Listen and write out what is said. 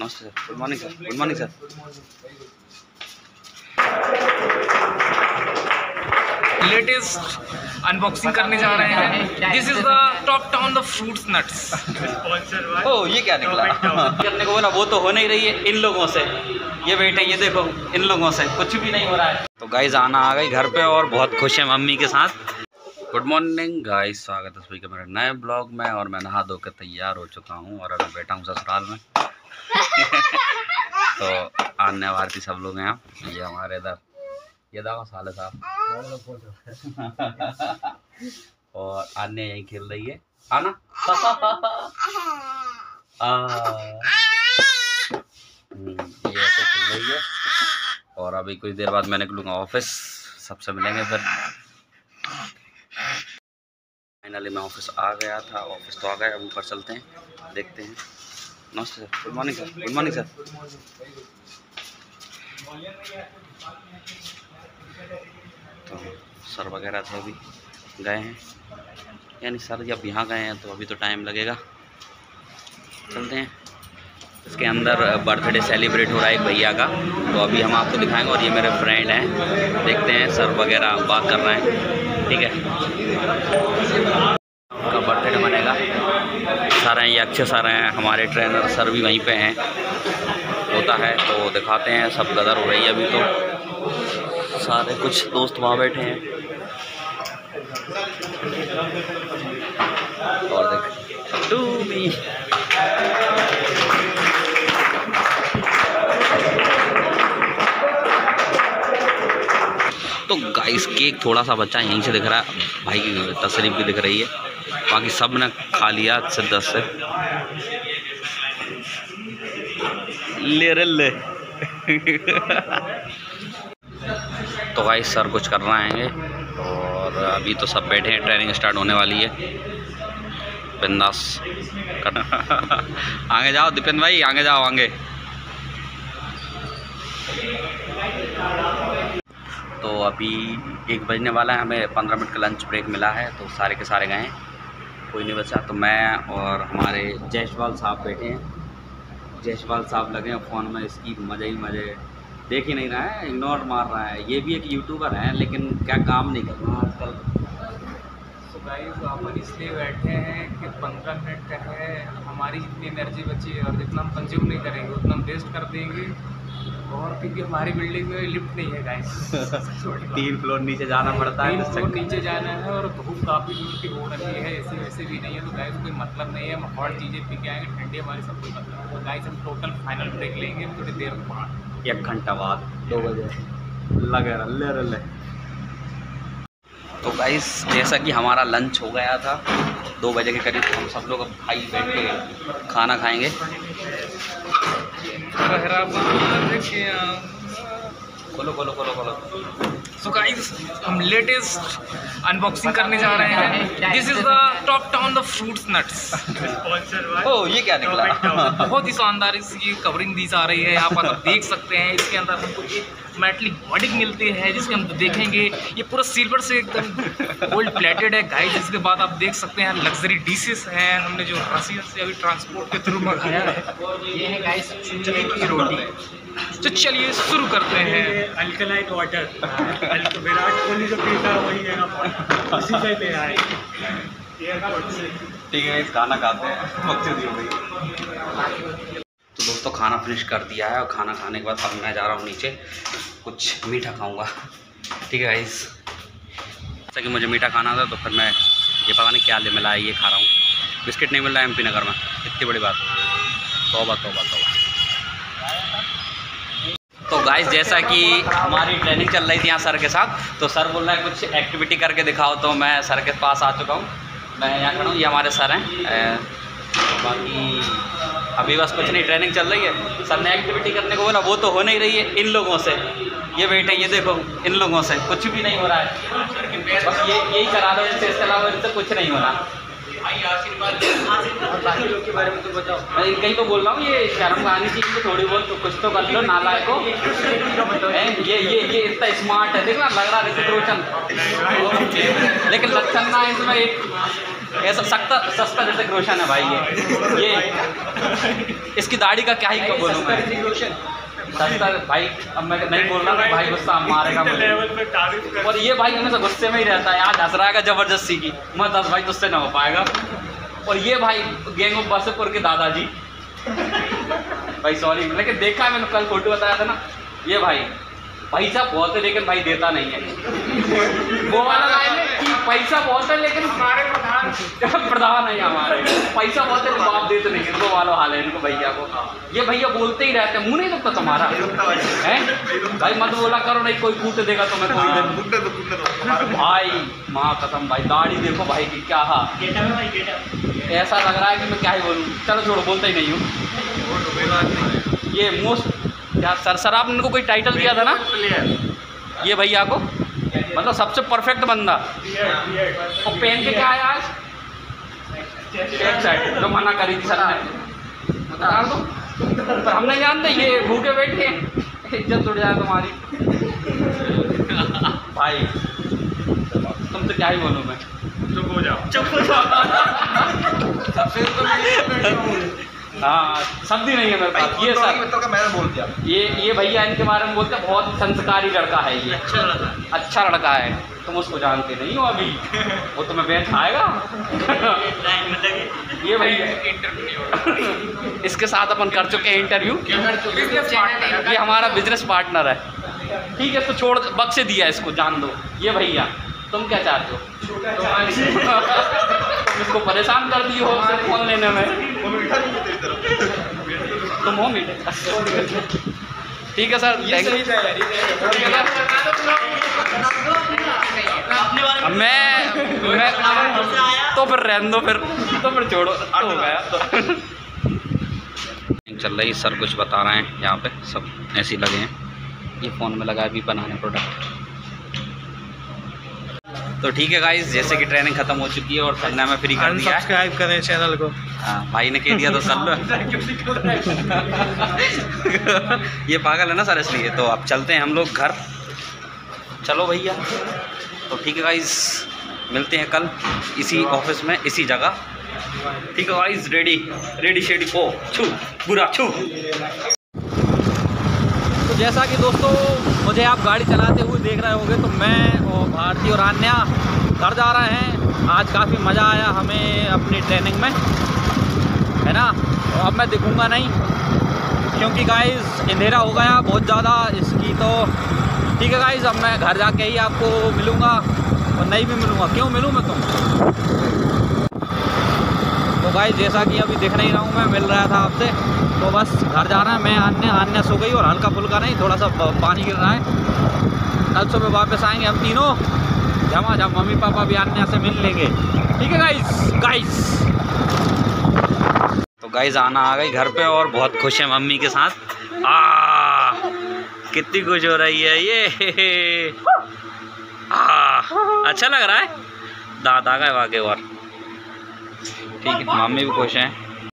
नमस्ते sir good morning sir good morning sir latest unboxing करने जा रहे हैं। This is the Top Town the fruits nuts ओ ये क्या निकला? करने को बोला वो तो हो नहीं रही है इन लोगों से। ये बैठे ये देखो इन लोगों से। कुछ भी नहीं हो रहा है। तो गाइज़ आना आ गई घर पे और बहुत खुश है मम्मी के साथ। गुड मॉर्निंग गाइस स्वागत है सभी का मेरे नए ब्लॉग में और मैं नहा धो कर तैयार हो चुका हूँ और अभी बैठा हूँ ससुराल में। तो आने वाले सब लोग हैं। ये हमारे इधर। ये दावा साल साहब। और आने यहीं खेल रही है। आना। आ, हम्म, ये ऐसे खेल रही है। और अभी कुछ देर बाद मैं निकलूँगा ऑफ़िस। सबसे मिलेंगे फिर। फाइनली मैं ऑफ़िस आ गया था। ऑफ़िस तो आ गया अब ऊपर चलते हैं। देखते हैं। नमस्ते sir, good morning sir, good morning sir. तो सर वगैरह थे अभी गए हैं। यानी सर जब यहाँ गए हैं तो अभी तो टाइम लगेगा। चलते हैं। इसके अंदर बर्थडे सेलिब्रेट हो रहा है एक भैया का। तो अभी हम आपको दिखाएँगे, और ये मेरे फ्रेंड हैं। देखते हैं सर वगैरह बात कर रहे हैं। ठीक है उनका बर्थडे मनेगा सर हैं ये अच्छे सर हैं, हमारे ट्रेनर सर भी वहीं पे हैं। होता है तो दिखाते हैं, सब गदर हो रही है अभी तो। सारे कुछ दोस्त वहाँ बैठे हैं। और देख, टू बी। तो गाइस केक थोड़ा सा बच्चा यहीं से दिख रहा है। भाई की तशरीफ़ भी दिख रही है। बाकी सबने खा लिया दस से। ले रे ले। तो भाई सर कुछ कर रहे हैं और अभी तो सब बैठे हैं ट्रेनिंग स्टार्ट होने वाली है। बिंदास। आगे जाओ, दीपेन भाई, आगे जाओ, आगे। तो अभी एक बजने वाला है, हमें पंद्रह मिनट का लंच ब्रेक मिला है तो सारे के सारे गए कोई नहीं बचा तो मैं और हमारे जयसवाल साहब बैठे हैं। जयसवाल साहब लगे हैं फ़ोन में, इसकी मज़े ही मज़े। देख ही नहीं रहा है इग्नोर मार रहा है। ये भी एक यूट्यूबर है, लेकिन क्या काम नहीं कर रहा। आजकल तो अपन इसलिए बैठे हैं कि पंद्रह मिनट का है, हमारी जितनी एनर्जी बची है, और जितना हम कंज्यूम नहीं करेंगे, उतना हम वेस्ट कर देंगे। और क्योंकि हमारी बिल्डिंग में लिफ्ट नहीं है गाइस तीन फ्लोर नीचे जाना पड़ता है तीन फ्लोर नीचे जाना है और धूप काफ़ी दूर की हो रही है ऐसे वैसे भी नहीं है तो गाइस कोई मतलब नहीं है। हम हॉट चीज़ें पी के आएँगे ठंडी हमारी सब कोई मतलब तो गाइस हम टोटल फाइनल ब्रेक लेंगे थोड़ी देर बाद। एक घंटा बाद दो बजे। लगे रल्ले रल्ले तो गाइस जैसा कि हमारा लंच हो गया था दो बजे के करीब हम सब लोग अब भाई बैठ के खाना खाएँगे। खोलो खोलो खोलो खोलो। सो गाइस हम लेटेस्ट अनबॉक्सिंग करने जा रहे हैं। This is the Top Town the fruits nuts ओ ये क्या निकला? बहुत ही शानदार इसकी कवरिंग दी जा रही है। यहाँ पर आप देख सकते हैं इसके अंदर हमको एक मेटलिक बॉडी मिलती है जिसके हम देखेंगे ये पूरा सिल्वर से एकदम गोल्ड प्लेटेड है गाइस इसके बाद आप देख सकते हैं लग्जरी डिशेस हैं हमने जो रसिया से अभी ट्रांसपोर्ट के थ्रू मंगाया है ये है गाइस चने की रोटी। तो चलिए शुरू करते हैं। अल्कलाइट वाटर विराट कोहली जो पीता है वही है उसी से ले आए। एयरपोर्ट से। ठीक है इस खाना खाते हैं। मकसद हो गई। तो खाना फिनिश कर दिया है और खाना खाने के बाद अब मैं जा रहा हूँ नीचे। कुछ मीठा खाऊँगा। ठीक है गाइस जैसा कि मुझे मीठा खाना था तो फिर मैं ये पता नहीं क्या ले मिला है, ये खा रहा हूँ। बिस्किट नहीं मिल रहा है एमपी नगर में। इतनी बड़ी बात। तोबा तोबा तोबा। तो गाइस जैसा कि हमारी ट्रेनिंग चल रही थी यहाँ सर के साथ तो सर बोल रहे हैं, कुछ एक्टिविटी करके दिखाओ। तो मैं सर के पास आ चुका हूँ। मैं यहाँ खड़ा हूँ। ये हमारे सर हैं। बाकी अभी बस कुछ नहीं ट्रेनिंग चल रही है। सर ने एक्टिविटी करने को बोला वो तो हो नहीं रही है इन लोगों से। ये बैठे ये देखो इन लोगों से। कुछ भी नहीं हो रहा है। बस ये यही करा दो इनसे इसके अलावा इनसे कुछ नहीं हो रहा। में तो कहीं तो बोल रहा हूँ ये शर्म आनी चाहिए थोड़ी बहुत तो कुछ तो कर लो नालायक को हैं? ये ये ये इतना स्मार्ट है। देखना लग रहा है रोशन लेकिन लक्षण ना इसमें। एक ऐसा सख्ता सस्ता जैसे रोशन है भाई ये। ये। इसकी दाढ़ी का क्या ही बोलूँ मैं। सस्ता भाई अब मैं नहीं बोल रहा भाई गुस्सा मारेगा मुझे। लेवल पे तारीफ़ कर। और ये भाई हमेशा गुस्से में ही रहता है यहाँ हंस रहा है ज़बरदस्ती की। मैं दस भाई तुझसे ना हो पाएगा। और ये भाई गैंग ऑफ़ बसपुर के दादाजी। भाई सॉरी लेकिन देखा है मैंने कल फ़ोटो बताया था ना। ये भाई भाई साहब बहुत है लेकिन भाई देता नहीं है। वो वाला लाइन है कि पैसा बहुत है लेकिन हमारे प्रधान प्रधान है हमारे। पैसा बहुत है बाप देते नहीं है वो वाला हाल है इनको भैया को। ये भैया बोलते ही रहते हैं मुँह नहीं दुखता तुम्हारा? है? भाई मत बोला करो नहीं कोई कूट देगा तो मैं कोई भाई माँ कसम भाई दाढ़ी देखो भाई की क्या हा है ऐसा लग रहा है कि मैं क्या ही बोलूँ। चलो छोड़ो बोलता ही नहीं हूँ। ये मोस्ट क्या सर सर आपने इनको कोई टाइटल दिया था ना? ये भैया को? मतलब सबसे परफेक्ट बंदा। और पहन के क्या है आज? चेक शर्ट जो मना करी थी सर ने। बता दो पर हम नहीं जानते ये भूखे बैठे हैं। इज़्ज़त उड़ जाए तुम्हारी। भाई तुमसे क्या ही बोलूँ मैं। चुप हो जाओ। चुप हो। हाँ शब्द ही नहीं है मेरे पास ये सर मैंने बोल दिया। ये ये भैया इनके बारे में बोलते हैं बहुत संस्कारी लड़का है ये। अच्छा लगा अच्छा लड़का है। तुम उसको जानते नहीं हो अभी। वो तुम्हें बैठ आएगा ये भैया इसके साथ अपन कर चुके हैं इंटरव्यू ये हमारा बिज़नेस पार्टनर है। ठीक है इसको छोड़ बक्से दिया इसको जान दो। ये भैया तुम क्या चाहते हो? इसको परेशान कर दिए हो फ़ोन लेने में। तुम हो ठीक है सर थैंक यू है मैं मैं तो फिर रहने दो फिर तो फिर छोड़ो तो हो गया। तो चल रही सर कुछ बता रहे हैं यहाँ पे सब ऐसे लगे हैं। ये फ़ोन में लगा अभी बनाने प्रोडक्ट तो ठीक है गाइस जैसे कि ट्रेनिंग खत्म हो चुकी है और सर ने हमें फ्री कर दिया सब्सक्राइब करें चैनल को। हाँ भाई ने कह दिया तो सर ये पागल है ना सर इसलिए तो अब चलते हैं हम लोग घर। चलो भैया। तो ठीक है गाइस मिलते हैं कल इसी ऑफ़िस में इसी जगह। ठीक है गाइस रेडी रेडी शेडी ओ छू बुरा छू। तो जैसा कि दोस्तों मुझे आप गाड़ी चलाते हुए देख रहे होंगे तो मैं भारती और अन्या घर जा रहे हैं। आज काफ़ी मज़ा आया हमें अपनी ट्रेनिंग में। है ना? तो अब मैं दिखूँगा नहीं, क्योंकि गाइस अंधेरा हो गया बहुत ज़्यादा इसकी तो। ठीक है गाइस अब मैं घर जाके ही आपको मिलूँगा। और नहीं भी मिलूँगा। क्यों मिलूँ मैं तुम तो गाइस जैसा कि अभी दिख नहीं रहा हूँ मैं, मिल रहा था आपसे। तो बस घर जा रहे हैं मैं, अन्य अन्य सो गई और हल्का फुल्का नहीं थोड़ा सा पानी गिर रहा है। कल सुबह वापस आएँगे हम तीनों। जमा, जब मम्मी पापा भी अन्य से मिल लेंगे। ठीक है गाइस गाइस तो गाइस आना आ गई घर पे और बहुत खुश है मम्मी के साथ। आ, कितनी खुश हो रही है ये। आ अच्छा लग रहा है? आ गए वाके और। ठीक है मामी भी खुश हैं।